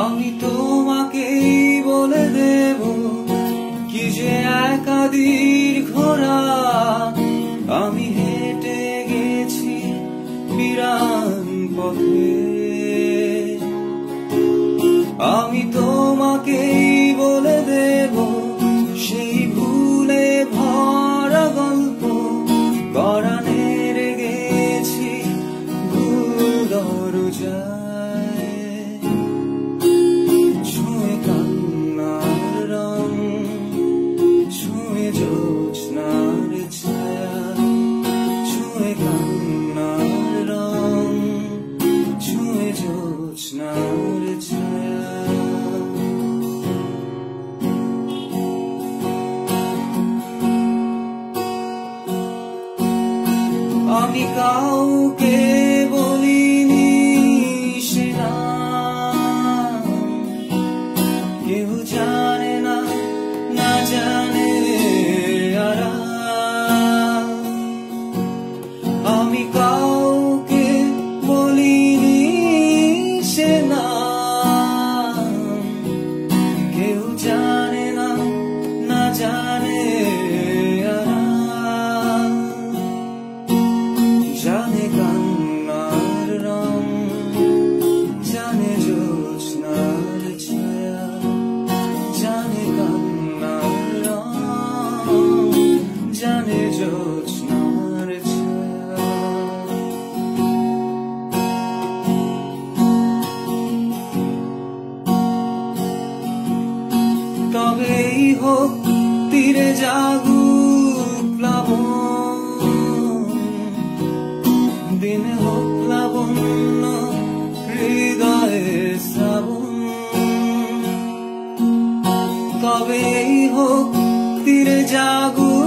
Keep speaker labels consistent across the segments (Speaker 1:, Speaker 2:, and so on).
Speaker 1: আমি তোমাকে বলে দেব কি যে একাদির ঘোরা আমি হেঁটে গেছি বিরান পথে। আমি কাউকে হোক তীরে জাগুক দিন হোক লাবণ্য হৃদয়ে শ্রাবণ। তবেই হোক তীরে জাগুক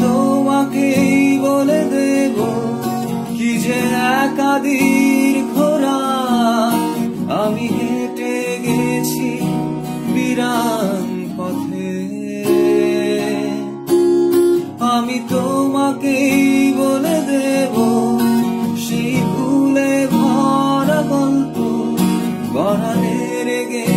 Speaker 1: তোমাকেই বলে দেব কি যে একাদির ঘোরা আমি হেঁটে গেছি বিরান পথে। আমি তোমাকেই বলে দেব সেই ভুলে ভরা গল্প গড়ানের গেছি